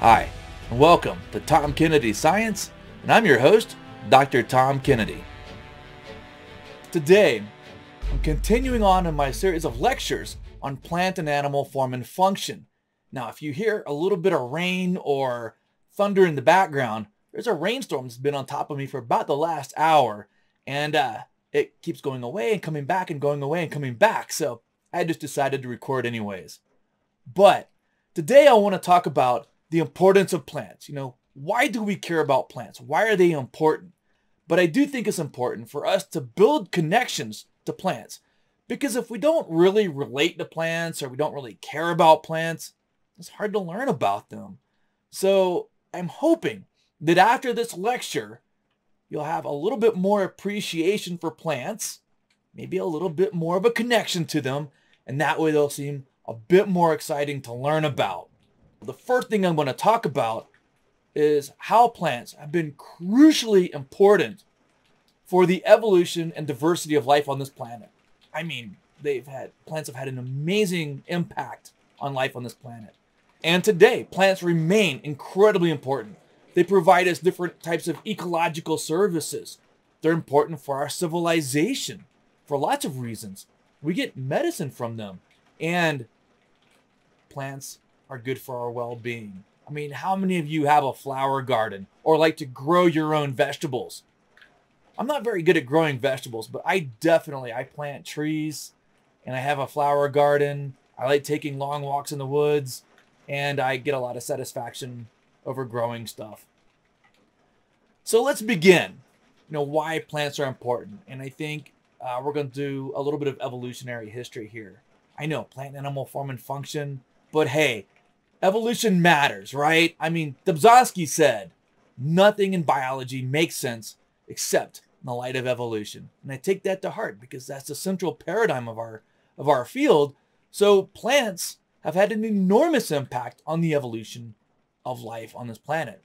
Hi, and welcome to Tom Kennedy Science, and I'm your host, Dr. Tom Kennedy. Today, I'm continuing on in my series of lectures on plant and animal form and function. Now, if you hear a little bit of rain or thunder in the background, there's a rainstorm that's been on top of me for about the last hour, and uh, it keeps going away and coming back and going away and coming back. So I just decided to record anyways. But today I want to talk about the importance of plants. You know, why do we care about plants? Why are they important? But I do think it's important for us to build connections to plants. Because if we don't really relate to plants or we don't really care about plants, it's hard to learn about them. So I'm hoping that after this lecture, you'll have a little bit more appreciation for plants, maybe a little bit more of a connection to them, and that way they'll seem a bit more exciting to learn about. The first thing I'm going to talk about is how plants have been crucially important for the evolution and diversity of life on this planet. I mean, they've had plants have had an amazing impact on life on this planet. And today, plants remain incredibly important. They provide us different types of ecological services. They're important for our civilization for lots of reasons. We get medicine from them. And plants are good for our well-being. I mean, how many of you have a flower garden or like to grow your own vegetables? I'm not very good at growing vegetables, but I definitely I plant trees and I have a flower garden. I like taking long walks in the woods and I get a lot of satisfaction over growing stuff. So let's begin. You know, why plants are important. And I think uh, we're going to do a little bit of evolutionary history here. I know plant animal form and function, but hey, evolution matters, right? I mean, Dobzhansky said, nothing in biology makes sense except in the light of evolution. And I take that to heart because that's the central paradigm of our of our field. So plants have had an enormous impact on the evolution of life on this planet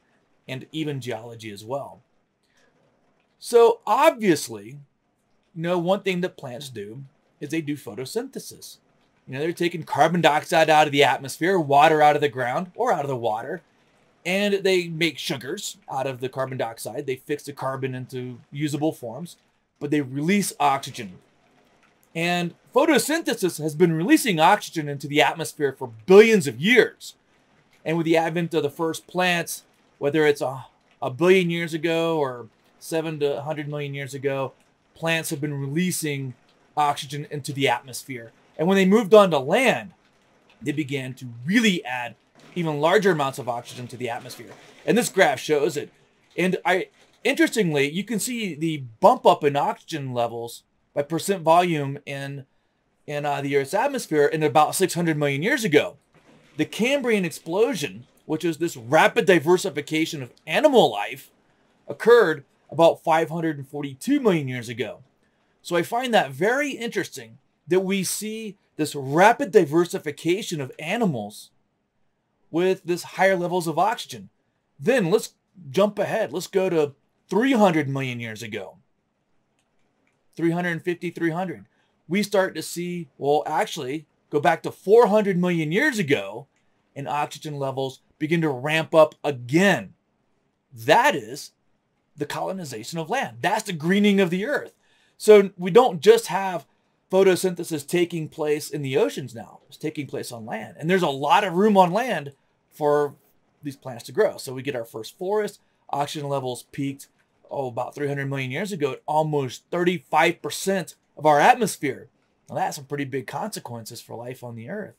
and even geology as well. So obviously, you know, one thing that plants do is they do photosynthesis. You know, they're taking carbon dioxide out of the atmosphere, water out of the ground or out of the water, and they make sugars out of the carbon dioxide. They fix the carbon into usable forms, but they release oxygen. And photosynthesis has been releasing oxygen into the atmosphere for billions of years. And with the advent of the first plants, whether it's a, a billion years ago or seven to 100 million years ago, plants have been releasing oxygen into the atmosphere. And when they moved on to land, they began to really add even larger amounts of oxygen to the atmosphere. And this graph shows it. And I, interestingly, you can see the bump up in oxygen levels by percent volume in in uh, the Earth's atmosphere in about 600 million years ago. The Cambrian explosion, which is this rapid diversification of animal life, occurred about 542 million years ago. So I find that very interesting that we see this rapid diversification of animals with this higher levels of oxygen. Then let's jump ahead. Let's go to 300 million years ago. 350, 300. We start to see, well, actually, go back to 400 million years ago, and oxygen levels begin to ramp up again. That is the colonization of land. That's the greening of the earth. So we don't just have photosynthesis taking place in the oceans now. It's taking place on land. And there's a lot of room on land for these plants to grow. So we get our first forest, oxygen levels peaked, oh, about 300 million years ago at almost 35% of our atmosphere. Now that's some pretty big consequences for life on the earth.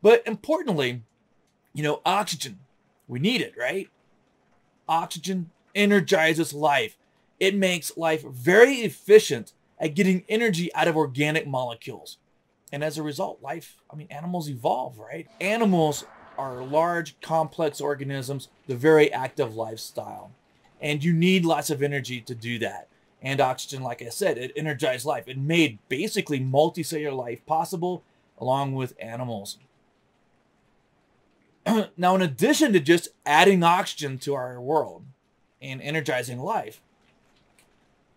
But importantly, you know, oxygen, we need it, right? Oxygen energizes life. It makes life very efficient at getting energy out of organic molecules. And as a result, life, I mean, animals evolve, right? Animals are large, complex organisms, the very active lifestyle. And you need lots of energy to do that. And oxygen, like I said, it energized life. It made basically multicellular life possible along with animals. now, in addition to just adding oxygen to our world and energizing life,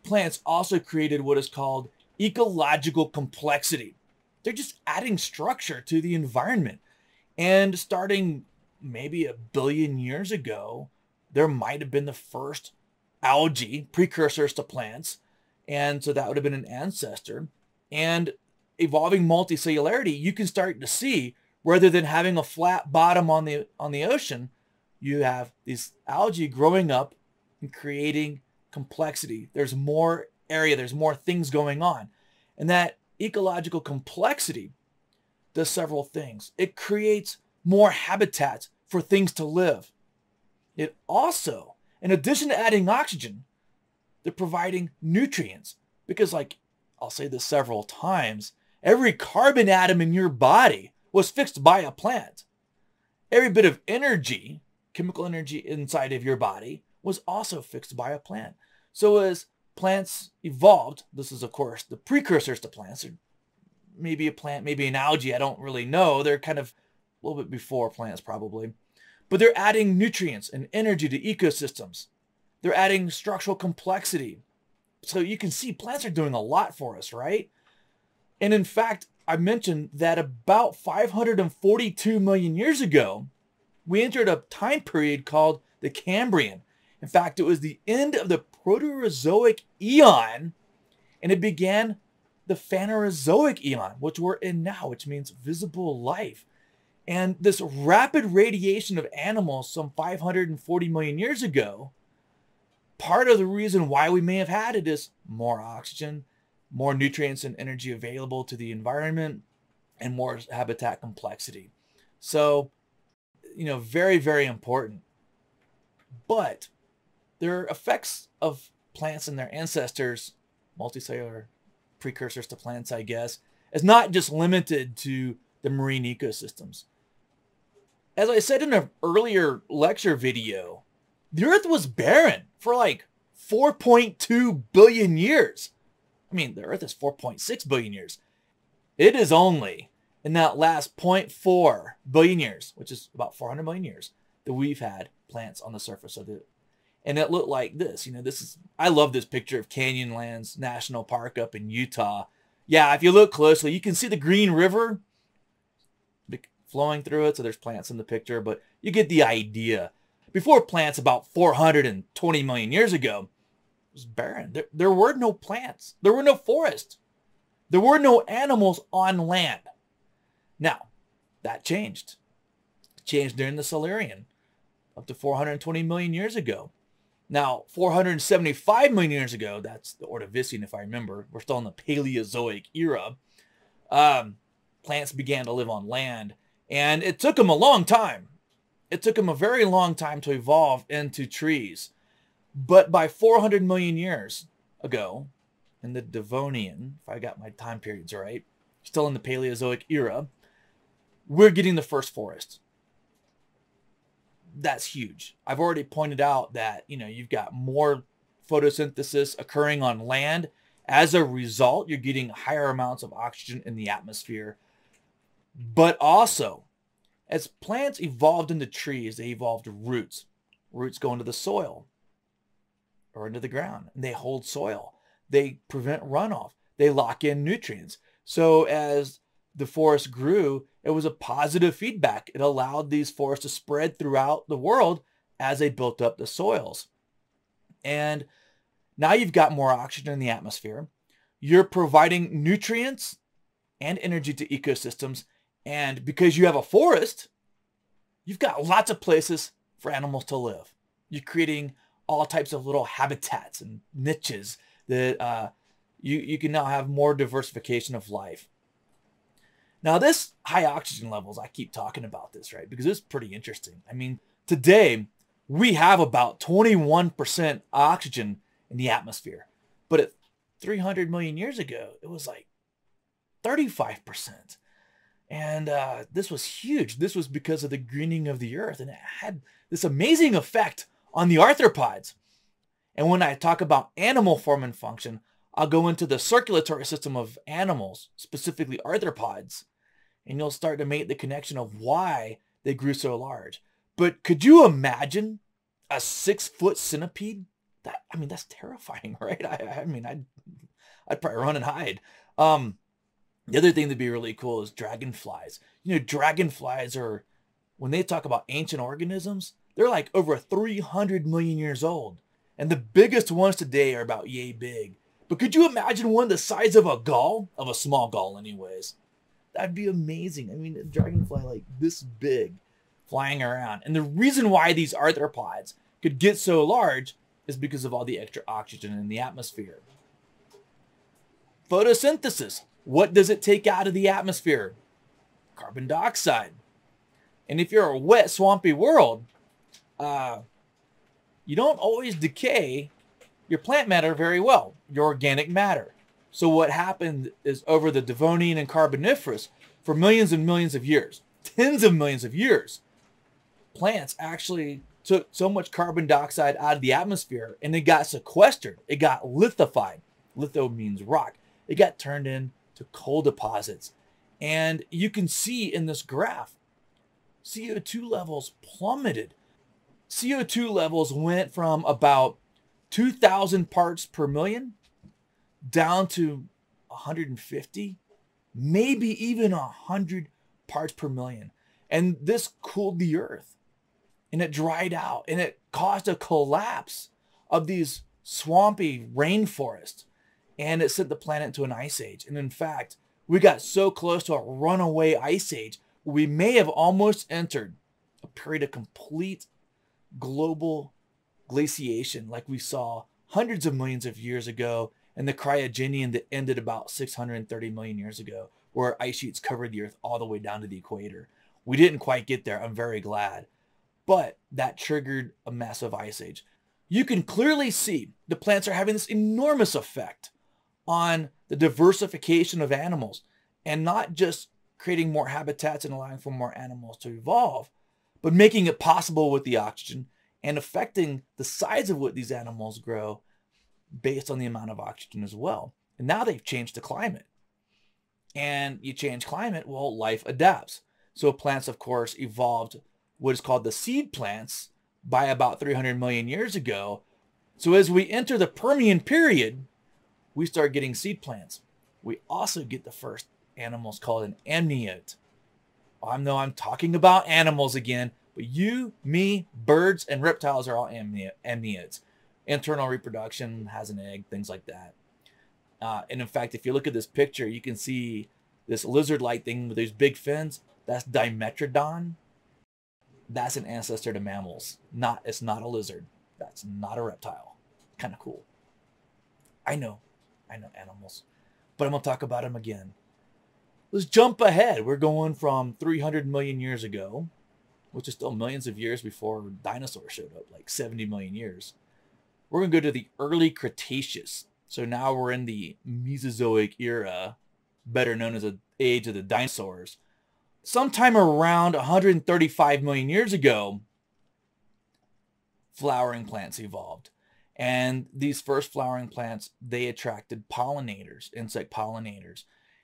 plants also created what is called ecological complexity. They're just adding structure to the environment and starting maybe a billion years ago, there might have been the first algae, precursors to plants. And so that would have been an ancestor. And evolving multicellularity, you can start to see rather than having a flat bottom on the on the ocean, you have these algae growing up and creating complexity. There's more area, there's more things going on. And that ecological complexity does several things. It creates more habitats for things to live. It also, in addition to adding oxygen, they're providing nutrients because like I'll say this several times, every carbon atom in your body was fixed by a plant. Every bit of energy, chemical energy inside of your body was also fixed by a plant. So as plants evolved, this is of course the precursors to plants, or maybe a plant, maybe an algae, I don't really know. They're kind of a little bit before plants probably. But they're adding nutrients and energy to ecosystems. They're adding structural complexity. So you can see plants are doing a lot for us, right? And in fact, I mentioned that about 542 million years ago, we entered a time period called the Cambrian. In fact, it was the end of the Proterozoic eon, and it began the Phanerozoic eon, which we're in now, which means visible life. And this rapid radiation of animals some 540 million years ago, part of the reason why we may have had it is more oxygen, more nutrients and energy available to the environment, and more habitat complexity. So, you know, very, very important. But there are effects of plants and their ancestors, multicellular precursors to plants, I guess, is not just limited to the marine ecosystems. As I said in an earlier lecture video, the Earth was barren for like 4.2 billion years. I mean, the Earth is 4.6 billion years. It is only in that last 0.4 billion years, which is about 400 million years, that we've had plants on the surface of the and it looked like this. You know, this is I love this picture of Canyonlands National Park up in Utah. Yeah, if you look closely, you can see the Green River flowing through it. So there's plants in the picture, but you get the idea. Before plants, about 420 million years ago, it was barren. There, there were no plants. There were no forests. There were no animals on land. Now, that changed. It changed during the Silurian, up to 420 million years ago. Now, 475 million years ago, that's the Ordovician, if I remember. We're still in the Paleozoic era. Um, plants began to live on land and it took them a long time. It took them a very long time to evolve into trees. But by 400 million years ago, in the Devonian, if I got my time periods right, still in the Paleozoic era, we're getting the first forest. That's huge. I've already pointed out that, you know, you've got more photosynthesis occurring on land. As a result, you're getting higher amounts of oxygen in the atmosphere but also, as plants evolved into trees, they evolved roots. Roots go into the soil or into the ground and they hold soil. They prevent runoff. They lock in nutrients. So as the forest grew, it was a positive feedback. It allowed these forests to spread throughout the world as they built up the soils. And now you've got more oxygen in the atmosphere. You're providing nutrients and energy to ecosystems and because you have a forest, you've got lots of places for animals to live. You're creating all types of little habitats and niches that uh, you, you can now have more diversification of life. Now, this high oxygen levels, I keep talking about this, right? Because it's pretty interesting. I mean, today we have about 21% oxygen in the atmosphere, but at 300 million years ago, it was like 35%. And uh, this was huge. This was because of the greening of the earth. And it had this amazing effect on the arthropods. And when I talk about animal form and function, I'll go into the circulatory system of animals, specifically arthropods. And you'll start to make the connection of why they grew so large. But could you imagine a six foot centipede? That I mean, that's terrifying, right? I, I mean, I'd, I'd probably run and hide. Um, the other thing that'd be really cool is dragonflies. You know, dragonflies are when they talk about ancient organisms, they're like over 300 million years old. And the biggest ones today are about yay big. But could you imagine one the size of a gull? Of a small gull, anyways. That'd be amazing. I mean, dragonfly like this big flying around. And the reason why these arthropods could get so large is because of all the extra oxygen in the atmosphere. Photosynthesis. What does it take out of the atmosphere? Carbon dioxide. And if you're a wet, swampy world, uh, you don't always decay your plant matter very well, your organic matter. So what happened is over the Devonian and Carboniferous, for millions and millions of years, tens of millions of years, plants actually took so much carbon dioxide out of the atmosphere and it got sequestered. It got lithified. Litho means rock. It got turned into coal deposits. And you can see in this graph, CO2 levels plummeted. CO2 levels went from about 2,000 parts per million down to 150, maybe even 100 parts per million. And this cooled the earth and it dried out and it caused a collapse of these swampy rainforests and it sent the planet to an ice age. And in fact, we got so close to a runaway ice age, we may have almost entered a period of complete global glaciation like we saw hundreds of millions of years ago and the cryogenian that ended about 630 million years ago where ice sheets covered the earth all the way down to the equator. We didn't quite get there. I'm very glad. But that triggered a massive ice age. You can clearly see the plants are having this enormous effect on the diversification of animals and not just creating more habitats and allowing for more animals to evolve, but making it possible with the oxygen and affecting the size of what these animals grow based on the amount of oxygen as well. And now they've changed the climate. And you change climate, well, life adapts. So plants, of course, evolved what is called the seed plants by about 300 million years ago. So as we enter the Permian period, we start getting seed plants. We also get the first animals called an amniote. I know I'm talking about animals again, but you, me, birds, and reptiles are all amniotes. Internal reproduction has an egg, things like that. Uh, and in fact, if you look at this picture, you can see this lizard-like thing with these big fins. That's Dimetrodon. That's an ancestor to mammals. Not, it's not a lizard. That's not a reptile. Kind of cool. I know, I know animals, but I'm gonna talk about them again. Let's jump ahead. We're going from 300 million years ago which is still millions of years before dinosaurs showed up, like 70 million years. We're going to go to the early Cretaceous. So now we're in the Mesozoic era, better known as the age of the dinosaurs. Sometime around 135 million years ago, flowering plants evolved. And these first flowering plants, they attracted pollinators, insect pollinators.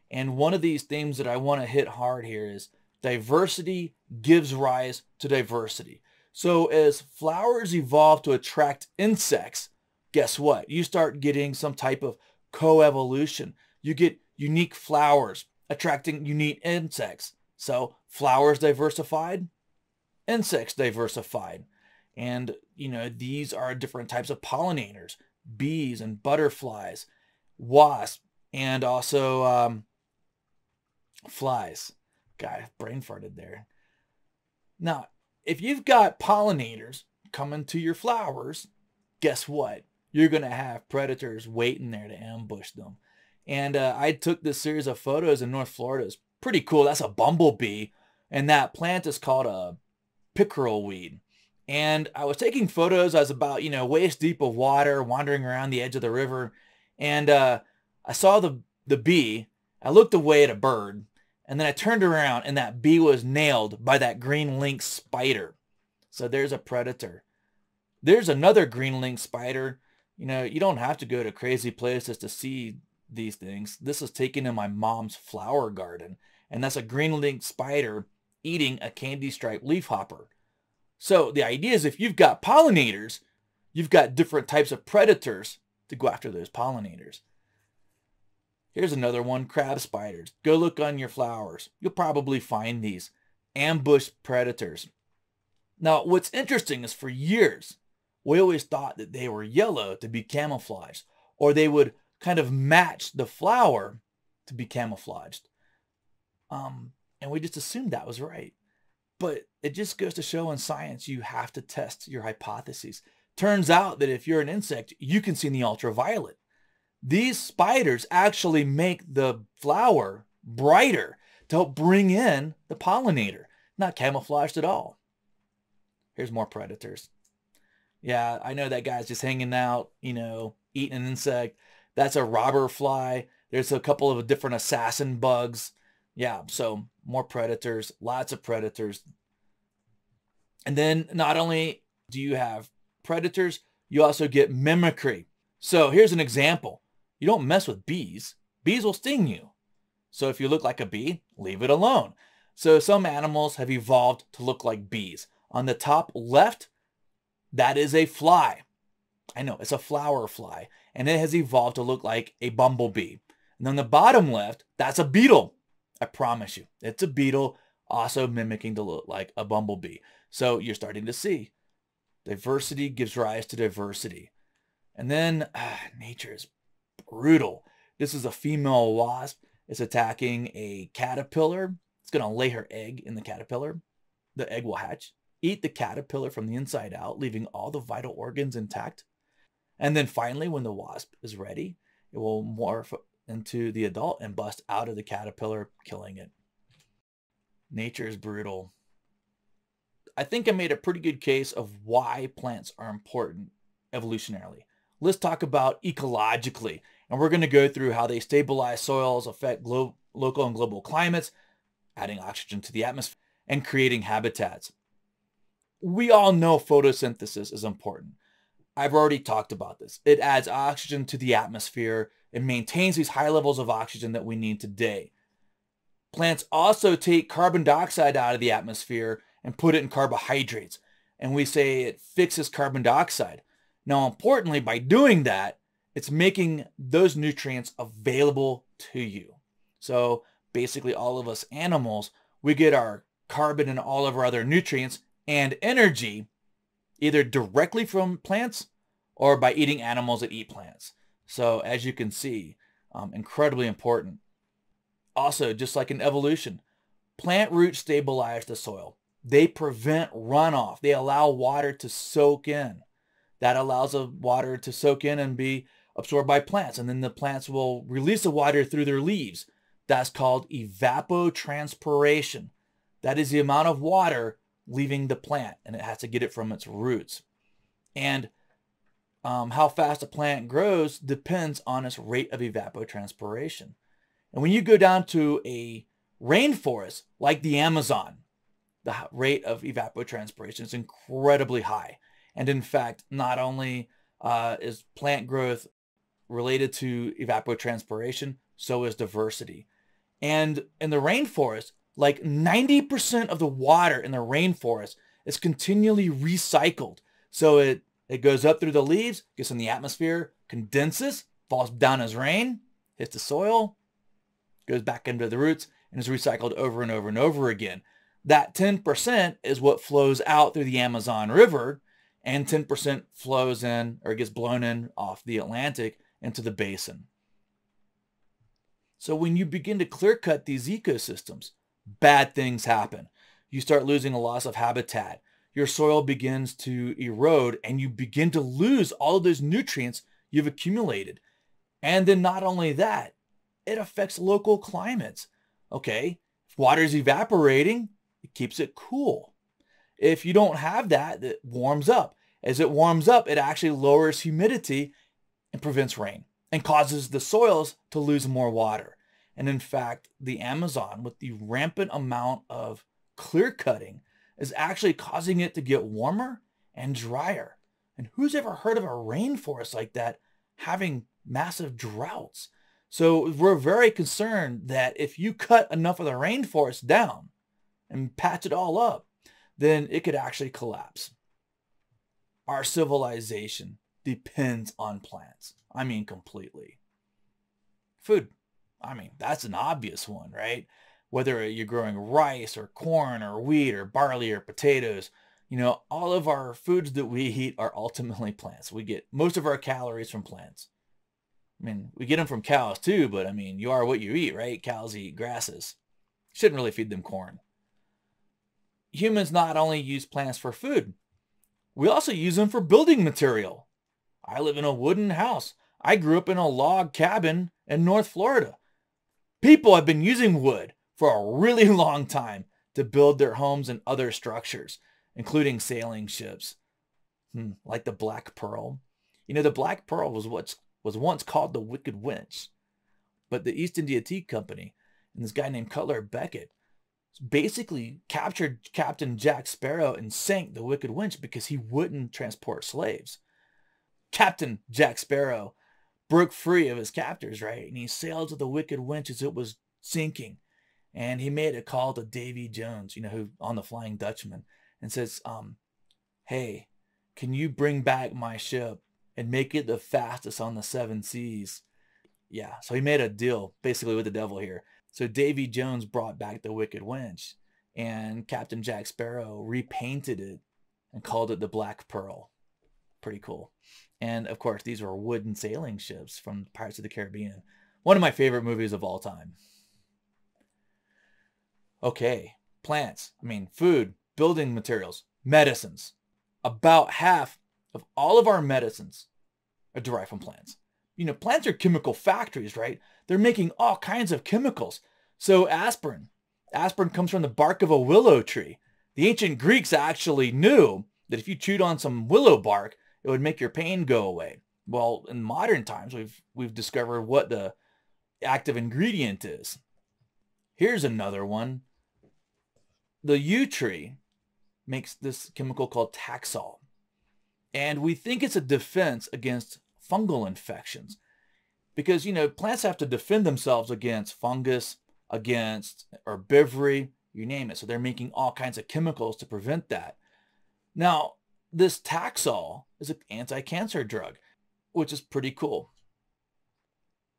And one of these themes that I want to hit hard here is diversity gives rise to diversity. So as flowers evolve to attract insects, guess what? You start getting some type of coevolution. You get unique flowers attracting unique insects. So flowers diversified, insects diversified. And, you know, these are different types of pollinators, bees and butterflies, wasps, and also um, flies. Guy, brain farted there. Now, if you've got pollinators coming to your flowers, guess what? You're going to have predators waiting there to ambush them. And uh, I took this series of photos in North Florida. It's pretty cool. That's a bumblebee. And that plant is called a pickerel weed. And I was taking photos. I was about, you know, waist deep of water, wandering around the edge of the river. And uh, I saw the, the bee. I looked away at a bird. And then I turned around and that bee was nailed by that green lynx spider. So there's a predator. There's another green lynx spider. You know, you don't have to go to crazy places to see these things. This is taken in my mom's flower garden. And that's a green lynx spider eating a candy striped leafhopper. So the idea is if you've got pollinators, you've got different types of predators to go after those pollinators. Here's another one, crab spiders. Go look on your flowers. You'll probably find these. ambush predators. Now, what's interesting is for years, we always thought that they were yellow to be camouflaged, or they would kind of match the flower to be camouflaged. Um, and we just assumed that was right. But it just goes to show in science, you have to test your hypotheses. Turns out that if you're an insect, you can see in the ultraviolet. These spiders actually make the flower brighter to help bring in the pollinator, not camouflaged at all. Here's more predators. Yeah, I know that guy's just hanging out, you know, eating an insect. That's a robber fly. There's a couple of different assassin bugs. Yeah, so more predators, lots of predators. And then not only do you have predators, you also get mimicry. So here's an example. You don't mess with bees. Bees will sting you. So if you look like a bee, leave it alone. So some animals have evolved to look like bees. On the top left, that is a fly. I know, it's a flower fly. And it has evolved to look like a bumblebee. And on the bottom left, that's a beetle. I promise you. It's a beetle also mimicking to look like a bumblebee. So you're starting to see diversity gives rise to diversity. And then ah, nature is brutal. This is a female wasp. It's attacking a caterpillar. It's going to lay her egg in the caterpillar. The egg will hatch, eat the caterpillar from the inside out, leaving all the vital organs intact. And then finally, when the wasp is ready, it will morph into the adult and bust out of the caterpillar, killing it. Nature is brutal. I think I made a pretty good case of why plants are important evolutionarily. Let's talk about ecologically. And we're going to go through how they stabilize soils, affect glo- local and global climates, adding oxygen to the atmosphere, and creating habitats. We all know photosynthesis is important. I've already talked about this. It adds oxygen to the atmosphere and maintains these high levels of oxygen that we need today. Plants also take carbon dioxide out of the atmosphere and put it in carbohydrates. And we say it fixes carbon dioxide. Now, importantly, by doing that, it's making those nutrients available to you. So basically all of us animals, we get our carbon and all of our other nutrients and energy either directly from plants or by eating animals that eat plants. So as you can see, um, incredibly important. Also, just like in evolution, plant roots stabilize the soil. They prevent runoff. They allow water to soak in. That allows the water to soak in and be absorbed by plants. And then the plants will release the water through their leaves. That's called evapotranspiration. That is the amount of water leaving the plant and it has to get it from its roots. And um, how fast a plant grows depends on its rate of evapotranspiration. And when you go down to a rainforest like the Amazon, the rate of evapotranspiration is incredibly high. And in fact, not only uh, is plant growth related to evapotranspiration, so is diversity. And in the rainforest, like 90% of the water in the rainforest is continually recycled. So it, it goes up through the leaves, gets in the atmosphere, condenses, falls down as rain, hits the soil, goes back into the roots, and is recycled over and over and over again. That 10% is what flows out through the Amazon River, and 10% flows in or gets blown in off the Atlantic into the basin. So when you begin to clear cut these ecosystems, bad things happen. You start losing a loss of habitat. Your soil begins to erode and you begin to lose all of those nutrients you've accumulated. And then not only that, it affects local climates. Okay, if water is evaporating, it keeps it cool. If you don't have that, it warms up. As it warms up, it actually lowers humidity and prevents rain and causes the soils to lose more water. And in fact, the Amazon, with the rampant amount of clear cutting, is actually causing it to get warmer and drier. And who's ever heard of a rainforest like that having massive droughts? So we're very concerned that if you cut enough of the rainforest down and patch it all up, then it could actually collapse. Our civilization depends on plants. I mean, completely. Food. I mean, that's an obvious one, right? whether you're growing rice or corn or wheat or barley or potatoes, you know, all of our foods that we eat are ultimately plants. We get most of our calories from plants. I mean, we get them from cows too, but I mean, you are what you eat, right? Cows eat grasses. Shouldn't really feed them corn. Humans not only use plants for food, we also use them for building material. I live in a wooden house. I grew up in a log cabin in North Florida. People have been using wood for a really long time to build their homes and other structures, including sailing ships, hmm, like the Black Pearl. You know, the Black Pearl was what's was once called the Wicked Wench, but the East India Tea Company and this guy named Cutler Beckett basically captured Captain Jack Sparrow and sank the Wicked Wench because he wouldn't transport slaves. Captain Jack Sparrow broke free of his captors, right? And he sailed to the Wicked Wench as it was sinking. And he made a call to Davy Jones, you know, who on the Flying Dutchman, and says, um, hey, can you bring back my ship and make it the fastest on the seven seas? Yeah, so he made a deal basically with the devil here. So Davy Jones brought back the Wicked Wench and Captain Jack Sparrow repainted it and called it the Black Pearl. Pretty cool. And of course, these were wooden sailing ships from Pirates of the Caribbean. One of my favorite movies of all time. Okay, plants, I mean, food, building materials, medicines. About half of all of our medicines are derived from plants. You know, plants are chemical factories, right? They're making all kinds of chemicals. So aspirin. Aspirin comes from the bark of a willow tree. The ancient Greeks actually knew that if you chewed on some willow bark, it would make your pain go away. Well, in modern times, we've we've discovered what the active ingredient is. Here's another one. The yew tree makes this chemical called Taxol. And we think it's a defense against fungal infections because, you know, plants have to defend themselves against fungus, against herbivory, you name it. So they're making all kinds of chemicals to prevent that. Now, this Taxol is an anti-cancer drug, which is pretty cool.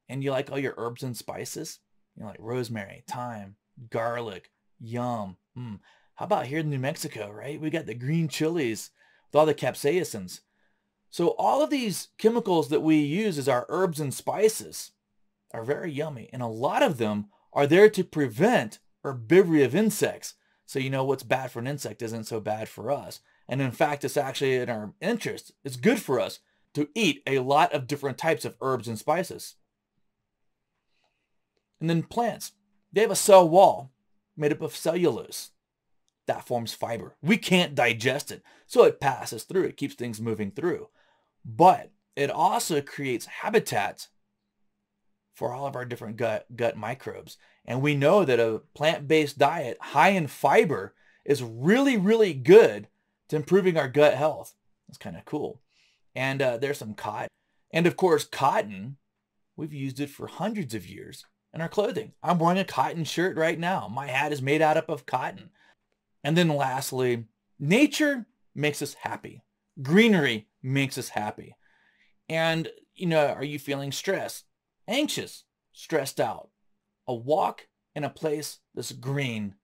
And you like all your herbs and spices? You know, like rosemary, thyme, garlic, yum. Mm. How about here in New Mexico, right? We got the green chilies with all the capsaicins. So all of these chemicals that we use as our herbs and spices are very yummy. And a lot of them are there to prevent herbivory of insects. So you know what's bad for an insect isn't so bad for us. And in fact, it's actually in our interest. It's good for us to eat a lot of different types of herbs and spices. And then plants. They have a cell wall made up of cellulose. That forms fiber. We can't digest it, so it passes through. It keeps things moving through. But it also creates habitats for all of our different gut, gut microbes. And we know that a plant-based diet high in fiber is really, really good to improving our gut health. That's kind of cool. And uh, there's some cotton. And of course, cotton, we've used it for hundreds of years in our clothing. I'm wearing a cotton shirt right now. My hat is made out up of cotton. And then lastly, nature makes us happy. Greenery makes us happy. And, you know, are you feeling stressed? anxious, stressed out. A walk in a place that's green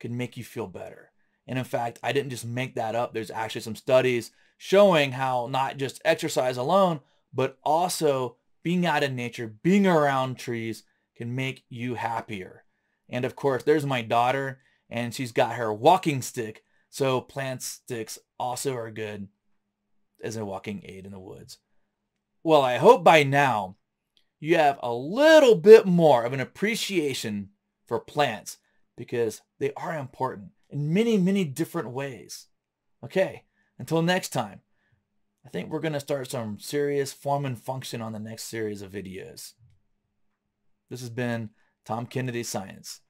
can make you feel better. And in fact, I didn't just make that up. There's actually some studies showing how not just exercise alone, but also being out in nature, being around trees can make you happier. And of course, there's my daughter and she's got her walking stick. So plant sticks also are good as a walking aid in the woods. Well, I hope by now you have a little bit more of an appreciation for plants because they are important in many, many different ways. Okay, until next time, I think we're going to start some serious form and function on the next series of videos. This has been Tom Kennedy Science.